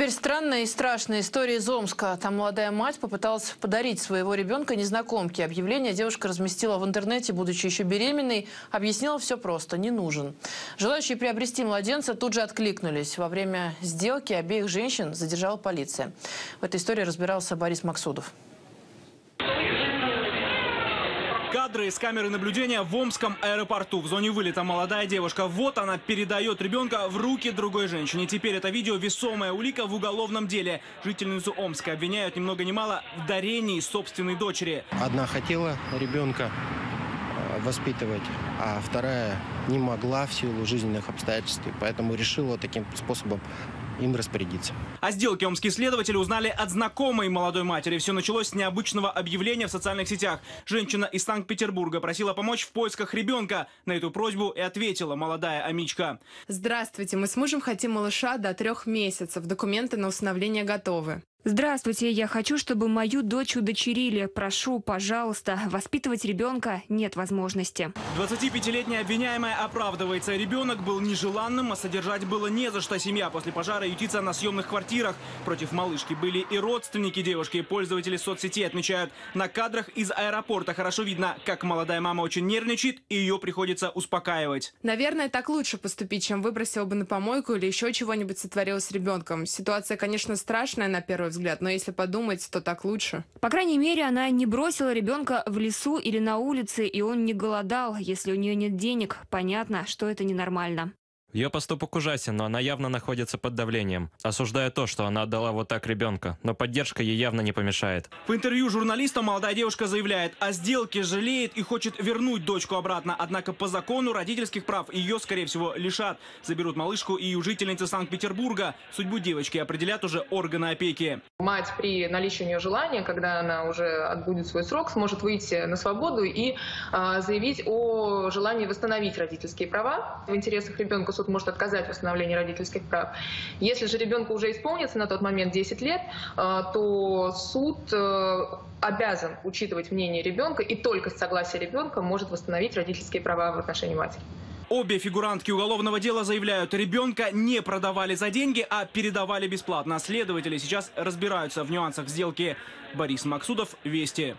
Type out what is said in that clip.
теперь странная и страшная история из Омска. Там молодая мать попыталась подарить своего ребенка незнакомке. Объявление девушка разместила в интернете, будучи еще беременной. Объяснила все просто – не нужен. Желающие приобрести младенца тут же откликнулись. Во время сделки обеих женщин задержала полиция. В этой истории разбирался Борис Максудов. Кадры из камеры наблюдения в Омском аэропорту. В зоне вылета молодая девушка. Вот она передает ребенка в руки другой женщине. Теперь это видео весомая улика в уголовном деле. Жительницу Омска обвиняют ни много ни мало в дарении собственной дочери. Одна хотела ребенка воспитывать, а вторая не могла в силу жизненных обстоятельств, и поэтому решила таким способом им распорядиться. О сделке омские следователи узнали от знакомой молодой матери. Все началось с необычного объявления в социальных сетях. Женщина из Санкт-Петербурга просила помочь в поисках ребенка. На эту просьбу и ответила молодая Амичка. Здравствуйте, мы с мужем хотим малыша до трех месяцев. Документы на усыновление готовы. Здравствуйте, я хочу, чтобы мою дочь удочерили. Прошу, пожалуйста, воспитывать ребенка нет возможности. 25-летняя обвиняемая оправдывается. Ребенок был нежеланным, а содержать было не за что. Семья после пожара ютится на съемных квартирах. Против малышки были и родственники девушки. И пользователи соцсетей отмечают, на кадрах из аэропорта хорошо видно, как молодая мама очень нервничает, и ее приходится успокаивать. Наверное, так лучше поступить, чем выбросила бы на помойку или еще чего-нибудь сотворила с ребенком. Ситуация, конечно, страшная на первый взгляд, но если подумать, то так лучше. По крайней мере, она не бросила ребенка в лесу или на улице, и он не голодал. Если у нее нет денег, понятно, что это ненормально. Ее поступок ужасен, но она явно находится под давлением. Осуждаю то, что она отдала вот так ребенка, но поддержка ей явно не помешает. В интервью журналистам молодая девушка заявляет, о сделке жалеет и хочет вернуть дочку обратно. Однако по закону родительских прав ее, скорее всего, лишат. Заберут малышку и у жительницы Санкт-Петербурга. Судьбу девочки определят уже органы опеки. Мать при наличии у нее желания, когда она уже отбудет свой срок, сможет выйти на свободу и э, заявить о желании восстановить родительские права в интересах ребенка суд может отказать в восстановлении родительских прав. Если же ребенку уже исполнится на тот момент 10 лет, э, то суд э, обязан учитывать мнение ребенка и только с согласия ребенка может восстановить родительские права в отношении матери. Обе фигурантки уголовного дела заявляют, ребенка не продавали за деньги, а передавали бесплатно. Следователи сейчас разбираются в нюансах сделки. Борис Максудов, Вести.